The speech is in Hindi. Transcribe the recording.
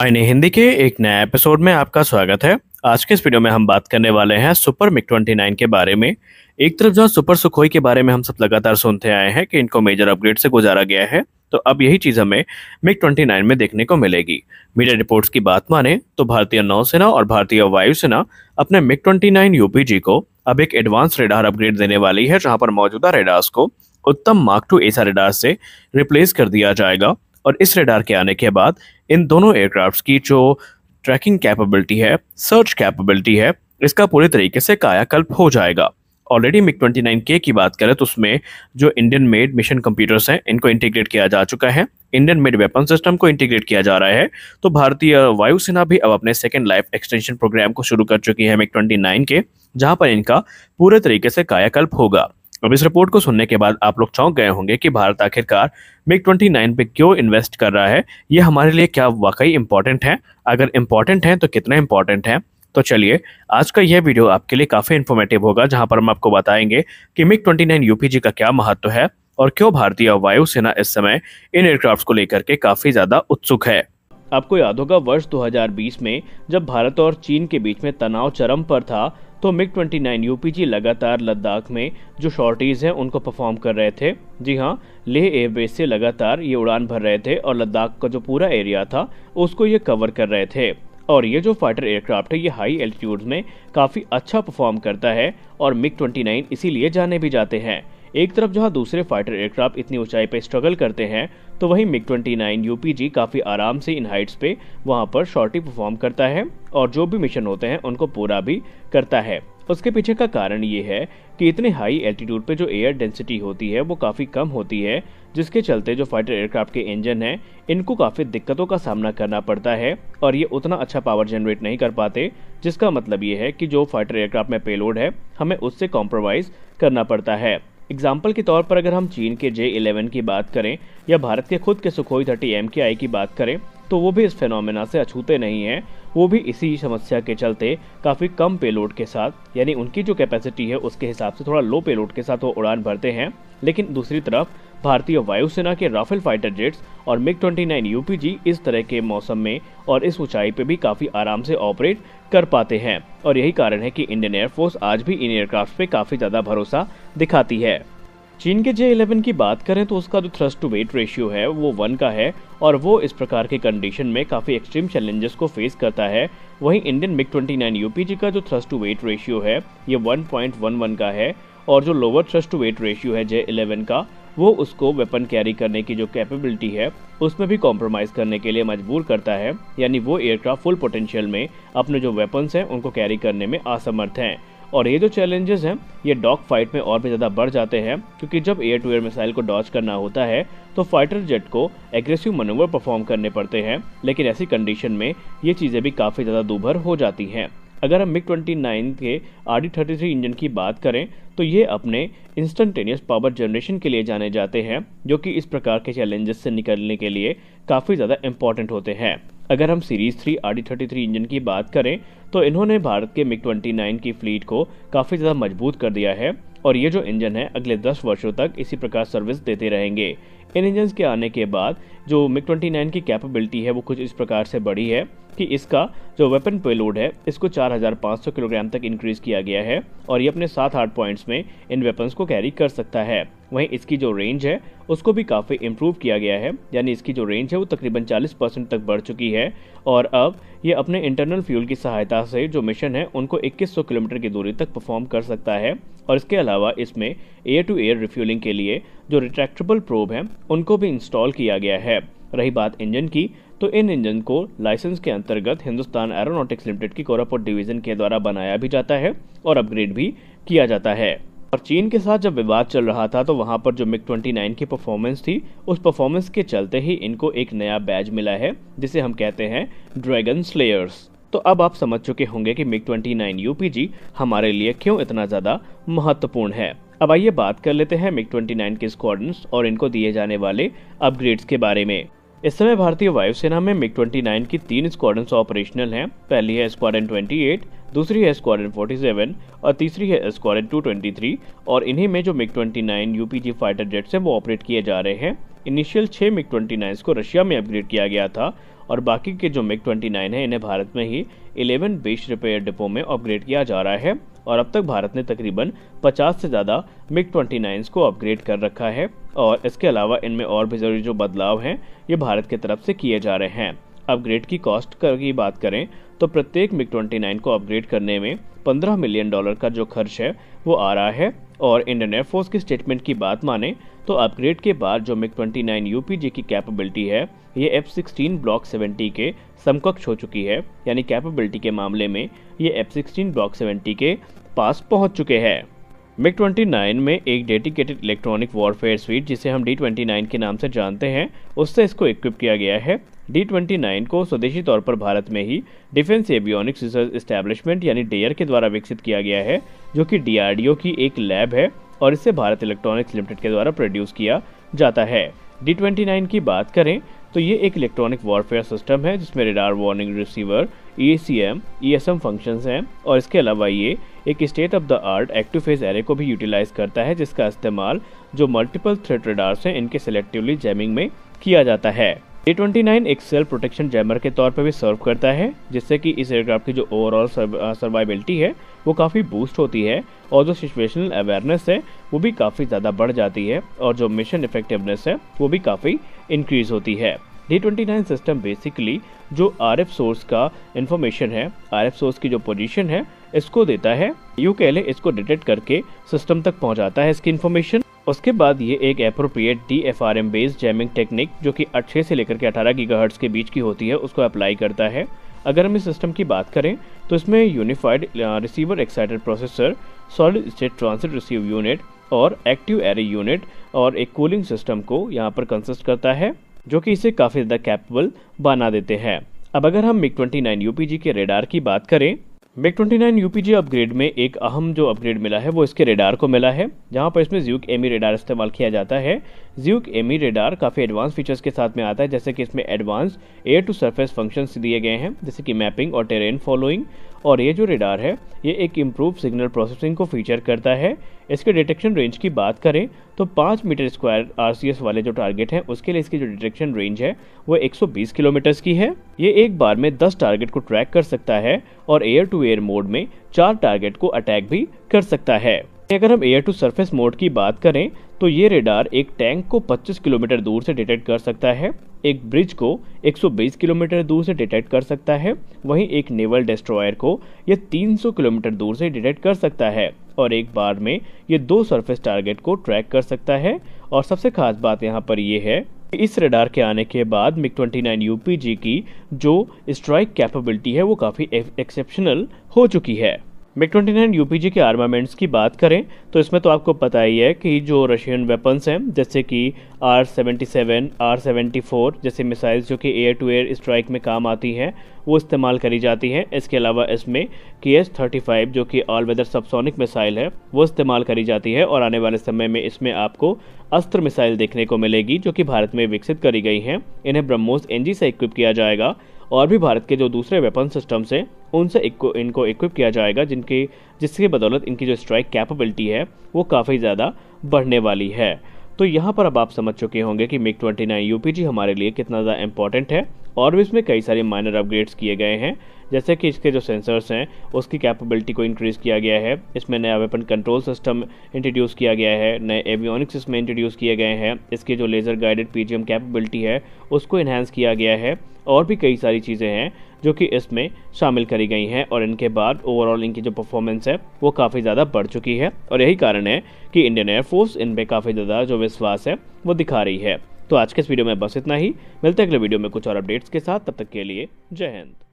आईने हिंदी के एक नए एपिसोड में आपका स्वागत है। आज के इस वीडियो में हम बात करने वाले हैं सुपर मिक 29 के बारे में। एक तरफ़ जो सुपर सुखोई के बारे में हम सब लगातार सुनते आए हैं कि इनको मेजर अपग्रेड से गुजारा गया है तो अब यही चीज़ हमें मिक 29 में देखने को मिलेगी। मीडिया रिपोर्ट्स की बात माने तो भारतीय नौसेना और भारतीय वायुसेना अपने मिक 29 यूपीजी को अब एक एडवांस रेडार अपग्रेड देने वाली है, जहाँ पर मौजूदा रेडार्स को Uttam mark two AESA radar से रिप्लेस कर दिया जाएगा। और इस रेडार के आने के बाद इन दोनों एयरक्राफ्ट की जो ट्रैकिंग कैपेबिलिटी है सर्च कैपेबिलिटी है, इसका पूरे तरीके से कायाकल्प हो जाएगा। ऑलरेडी मिक 29 के की बात करें तो उसमें जो इंडियन मेड मिशन कंप्यूटर्स हैं, इनको इंटीग्रेट किया जा चुका है। इंडियन मेड वेपन सिस्टम को इंटीग्रेट किया जा रहा है। तो भारतीय वायुसेना भी अब अपने सेकेंड लाइफ एक्सटेंशन प्रोग्राम को शुरू कर चुकी है मिक 29 के जहाँ पर इनका पूरे तरीके से कायाकल्प होगा। अब इस रिपोर्ट को सुनने के बाद आप लोग चौंक गए होंगे कि भारत आखिरकार मिग 29 पे क्यों इन्वेस्ट कर रहा है? ये हमारे लिए क्या वाकई इंपॉर्टेंट है? अगर इंपॉर्टेंट है तो कितना इंपॉर्टेंट है? तो चलिए, आज का यह वीडियो आपके लिए काफ़ी इन्फॉर्मेटिव होगा, जहाँ पर हम आपको बताएँगे कि मिग 29 यूपीजी का क्या महत्व है और क्यों भारतीय वायुसेना इस समय इन एयरक्राफ्ट को लेकर के काफ़ी ज़्यादा उत्सुक है। आपको याद होगा, वर्ष 2020 में जब भारत और चीन के बीच में तनाव चरम पर था तो मिग 29 यूपीजी लगातार लद्दाख में जो शॉर्टेज हैं, उनको परफॉर्म कर रहे थे। जी हाँ लेह एयरबेस से लगातार ये उड़ान भर रहे थे और लद्दाख का जो पूरा एरिया था, उसको ये कवर कर रहे थे। और ये जो फाइटर एयरक्राफ्ट है, ये हाई एल्टीट्यूड में काफ़ी अच्छा परफॉर्म करता है और मिग 29 इसीलिए जाने भी जाते हैं। एक तरफ़ जहाँ दूसरे फाइटर एयरक्राफ्ट इतनी ऊंचाई पर स्ट्रगल करते हैं तो वहीं मिग 29 यूपीजी काफ़ी आराम से इन हाइट्स पे वहाँ पर शॉर्टी परफॉर्म करता है और जो भी मिशन होते हैं, उनको पूरा भी करता है। उसके पीछे का कारण ये है कि इतने हाई एल्टीट्यूड पे जो एयर डेंसिटी होती है, वो काफ़ी कम होती है, जिसके चलते जो फाइटर एयरक्राफ्ट के इंजन हैं, इनको काफ़ी दिक्कतों का सामना करना पड़ता है और ये उतना अच्छा पावर जनरेट नहीं कर पाते, जिसका मतलब ये है कि जो फाइटर एयरक्राफ्ट में पेलोड है, हमें उससे कॉम्प्रोमाइज़ करना पड़ता है। एग्ज़ाम्पल के तौर पर अगर हम चीन के जे इलेवन की बात करें, या भारत के खुद के सुखोई थर्टी एम के आई की बात करें तो वो भी इस फेनोमेना से अछूते नहीं हैं। वो भी इसी समस्या के चलते काफ़ी कम पेलोड के साथ, यानी उनकी जो कैपेसिटी है, उसके हिसाब से थोड़ा लो पेलोड के साथ वो उड़ान भरते हैं। लेकिन दूसरी तरफ़ भारतीय वायुसेना के राफेल फाइटर जेट्स और मिग 29 यूपीजी इस तरह के मौसम में और इस ऊंचाई पे भी काफ़ी आराम से ऑपरेट कर पाते हैं। और यही कारण है कि इंडियन एयरफोर्स आज भी इन एयरक्राफ्ट पे काफ़ी ज़्यादा भरोसा दिखाती है। चीन के जे इलेवन की बात करें तो उसका जो थ्रस्ट टू वेट रेशियो है, वो वन का है और वो इस प्रकार के कंडीशन में काफ़ी एक्सट्रीम चैलेंजेस को फेस करता है। वहीं इंडियन मिग 29 यूपीजी का जो थ्रस्ट टू वेट रेशियो है, ये 1.11 का है और जो lower thrust to weight ratio है जे इलेवन का वो उसको वेपन कैरी करने की जो कैपेबिलिटी है, उसमें भी कॉम्प्रोमाइज़ करने के लिए मजबूर करता है। यानी वो एयरक्राफ्ट फुल पोटेंशियल में अपने जो वेपन्स हैं, उनको कैरी करने में असमर्थ हैं। और ये जो चैलेंजेस हैं, ये डॉग फाइट में और भी ज़्यादा बढ़ जाते हैं, क्योंकि जब एयर टू एयर मिसाइल को डॉच करना होता है तो फाइटर जेट को एग्रेसिव मनोवर परफॉर्म करने पड़ते हैं। लेकिन ऐसी कंडीशन में ये चीज़ें भी काफ़ी ज़्यादा दूभर हो जाती हैं। अगर हम मिग 29 के R D thirty three engine की बात करें तो ये अपने इंस्टेंटेनियस पावर जनरेशन के लिए जाने जाते हैं, जो कि इस प्रकार के चैलेंजेस से निकलने के लिए काफ़ी ज़्यादा इंपॉर्टेंट होते हैं। अगर हम series three R D thirty three engine की बात करें तो इन्होंने भारत के मिग 29 की फ्लीट को काफ़ी ज़्यादा मज़बूत कर दिया है, और ये जो इंजन है, अगले 10 वर्षों तक इसी प्रकार सर्विस देते रहेंगे। इन इंजन के आने के बाद जो मिग 29 की कैपेबिलिटी है, वो कुछ इस प्रकार से बढ़ी है कि इसका जो वेपन पेलोड है, इसको 4500 किलोग्राम तक इंक्रीज किया गया है और ये अपने सात हार्ड पॉइंट्स में इन वेपन्स को कैरी कर सकता है। वहीं इसकी जो रेंज है, उसको भी काफ़ी इम्प्रूव किया गया है, यानी इसकी जो रेंज है, वो तकरीबन 40 परसेंट तक बढ़ चुकी है और अब ये अपने इंटरनल फ्यूल की सहायता से जो मिशन है, उनको 2100 किलोमीटर की दूरी तक परफॉर्म कर सकता है और इसके अलावा इसमें एयर टू एयर रिफ्यूलिंग के लिए जो रिट्रैक्टेबल प्रोब है, उनको भी इंस्टॉल किया गया है। रही बात इंजन की तो इन इंजन को लाइसेंस के अंतर्गत हिंदुस्तान एरोनॉटिक्स लिमिटेड की कोरापुर डिवीज़न के द्वारा बनाया भी जाता है और अपग्रेड भी किया जाता है। और चीन के साथ जब विवाद चल रहा था तो वहाँ पर जो मिग 29 की परफॉर्मेंस थी, उस परफॉर्मेंस के चलते ही इनको एक नया बैज मिला है, जिसे हम कहते हैं ड्रैगन स्लेयर्स तो अब आप समझ चुके होंगे कि मिग 29 यूपीजी हमारे लिए क्यों इतना ज़्यादा महत्वपूर्ण है। अब आइए बात कर लेते हैं मिग 29 के स्क्वाड्रंस और इनको दिए जाने वाले अपग्रेड्स के बारे में। इस समय भारतीय वायुसेना में मिग 29 की तीन स्क्वाड्रन ऑपरेशनल हैं। पहली है स्क्वाड्रन 28, दूसरी है स्क्वाड्रन 47 और तीसरी है स्क्वाड्रन 223 और इन्हीं में जो मिग 29 यूपीजी फाइटर जेट्स हैं वो ऑपरेट किए जा रहे हैं। इनिशियल छह मिग 29 को रशिया में अपग्रेड किया गया था और बाकी के जो मिग 29 है इन्हें भारत में ही 11 बेस रिपेयर डिपो में अपग्रेड किया जा रहा है। और अब तक भारत ने तकरीबन 50 से ज़्यादा मिग 29 को अपग्रेड कर रखा है और इसके अलावा इनमें और भी ज़रूरी जो बदलाव हैं, ये भारत की तरफ़ से किए जा रहे हैं। अपग्रेड की कॉस्ट की बात करें तो प्रत्येक मिग 29 को अपग्रेड करने में 15 मिलियन डॉलर का जो खर्च है, वो आ रहा है। और इंडियन एयरफोर्स की स्टेटमेंट की बात माने तो अपग्रेड के बाद जो मिग 29 यूपीजी की कैपेबिलिटी है, ये एफ़ सिक्सटीन ब्लॉक 70 के समकक्ष हो चुकी है। यानी कैपेबिलिटी के मामले में ये एफ़ सिक्सटीन ब्लॉक 70 के पास पहुँच चुके हैं। मिग 29 में एक डेडिकेटेड इलेक्ट्रॉनिक वॉरफेयर स्वीट जिसे हम डी ट्वेंटी के नाम से जानते हैं, उससे इसको इक्विप किया गया है। डी ट्वेंटी नाइन को स्वदेशी तौर पर भारत में ही डिफेंस एवियोनिक्स रिसर्च इस्टेब्लिशमेंट यानी डेयर के द्वारा विकसित किया गया है, जो कि डीआरडीओ की एक लैब है और इसे भारत इलेक्ट्रॉनिक्स लिमिटेड के द्वारा प्रोड्यूस किया जाता है। डी ट्वेंटी नाइन की बात करें तो ये एक इलेक्ट्रॉनिक वॉरफेयर सिस्टम है, जिसमें radar warning receiver, E C M, E S M function हैं और इसके अलावा ये एक state of the art active phase array को भी यूटिलाइज करता है, जिसका इस्तेमाल जो मल्टीपल थ्रेड रेडार्स हैं, इनके सेलेक्टिवली जैमिंग में किया जाता है। ए ट्वेंटी नाइन एक सेल्फ प्रोटेक्शन जैमर के तौर पर भी सर्व करता है, जिससे कि इस एयरक्राफ्ट की जो ओवरऑल सर्वाइबिलिटी है, वो काफ़ी बूस्ट होती है, और जो सिचुएशनल अवेयरनेस है, वो भी काफ़ी ज़्यादा बढ़ जाती है, और जो मिशन इफेक्टिवनेस है, वो भी काफ़ी इंक्रीज होती है। D twenty nine system basically जो आर एफ़ सोर्स का इंफॉर्मेशन है आर एफ़ सोर्स की जो पोजीशन है, इसको देता है यू कह ले इसको डिटेक्ट करके सिस्टम तक पहुंचाता है इसकी इन्फॉर्मेशन उसके बाद ये एक appropriate D F R M based jamming technique जो कि अच्छे से लेकर के अठारह गीगाहर्ट्ज के बीच की होती है, उसको अप्लाई करता है। अगर हम इस सिस्टम की बात करें तो इसमें unified receiver excited processor solid state transit receive unit और एक्टिव एरे यूनिट और एक कूलिंग सिस्टम को यहाँ पर कंसिस्ट करता है, जो कि इसे काफ़ी ज़्यादा कैपेबल बना देते हैं। अब अगर हम मिग 29 यूपीजी के रेडार की बात करें मिग 29 यूपीजी अपग्रेड में एक अहम जो अपग्रेड मिला है, वो इसके रेडार को मिला है, जहाँ पर इसमें ज्यूक एमी रेडार इस्तेमाल किया जाता है। ज्यूक एमी रेडार काफ़ी एडवांस फीचर्स के साथ में आता है, जैसे कि इसमें advance air to surface functions दिए गए हैं, जैसे कि मैपिंग और टेरेन फॉलोइंग और ये जो रेडार है, ये एक इम्प्रूव सिग्नल प्रोसेसिंग को फीचर करता है। इसके डिटेक्शन रेंज की बात करें तो पाँच मीटर स्क्वायर आरसीएस वाले जो टारगेट हैं, उसके लिए इसकी जो डिटेक्शन रेंज है, वो 120 किलोमीटर्स की है। ये एक बार में 10 टारगेट को ट्रैक कर सकता है और एयर टू एयर मोड में चार टारगेट को अटैक भी कर सकता है। अगर हम एयर टू सरफेस मोड की बात करें तो ये रेडार एक टैंक को 25 किलोमीटर दूर से डिटेक्ट कर सकता है। एक ब्रिज को 120 किलोमीटर दूर से डिटेक्ट कर सकता है, वहीं एक नेवल डिस्ट्रॉयर को ये 300 किलोमीटर दूर से डिटेक्ट कर सकता है, और एक बार में ये दो सरफेस टारगेट को ट्रैक कर सकता है, और सबसे खास बात यहाँ पर यह है इस रेडार के आने के बाद मिग 29 यूपीजी की जो स्ट्राइक कैपेबिलिटी है, वो काफ़ी एक्सेप्शनल हो चुकी है। मिग 29 यूपीजी के आर्मामेंट्स की बात करें तो इसमें तो आपको पता ही है कि जो रशियन वेपन्स हैं, जैसे कि R seventy seven R seventy four जैसे मिसाइल्स जो कि एयर टू एयर स्ट्राइक में काम आती हैं वो इस्तेमाल करी जाती हैं। इसके अलावा इसमें के एस थर्टी फाइव जो कि ऑल वेदर सबसोनिक मिसाइल है, वो इस्तेमाल करी जाती है और आने वाले समय में इसमें आपको अस्त्र मिसाइल देखने को मिलेगी, जो कि भारत में विकसित करी गई हैं। इन्हें ब्रह्मोस एनजी से इक्विप किया जाएगा और भी भारत के जो दूसरे वेपन सिस्टम्स हैं, उनसे इनको इक्विप किया जाएगा, जिनके, जिसकी बदौलत इनकी जो स्ट्राइक कैपेबिलिटी है, वो काफ़ी ज़्यादा बढ़ने वाली है। तो यहाँ पर अब आप समझ चुके होंगे कि मिग 29 यूपीजी हमारे लिए कितना ज़्यादा इंपॉर्टेंट है और भी इसमें कई सारे माइनर अपग्रेड्स किए गए हैं। जैसे कि इसके जो सेंसर्स हैं, उसकी कैपेबिलिटी को इंक्रीज़ किया गया है। इसमें नया वेपन कंट्रोल सिस्टम इंट्रोड्यूस किया गया है, नए एवियोनिक्स इसमें इंट्रोड्यूस किए गए हैं। इसकी जो लेज़र गाइडेड पीजीएम कैपेबिलिटी है, उसको इन्हांस किया गया है। और भी कई सारी चीज़ें हैं जो कि इसमें शामिल करी गई हैं और इनके बाद ओवरऑल इनकी जो परफॉर्मेंस है, वो काफ़ी ज़्यादा बढ़ चुकी है। और यही कारण है कि इंडियन एयरफोर्स इन पर काफ़ी ज़्यादा जो विश्वास है, वो दिखा रही है। तो आज के इस वीडियो में बस इतना ही। मिलते अगले वीडियो में कुछ और अपडेट्स के साथ। तब तक के लिए जय हिंद।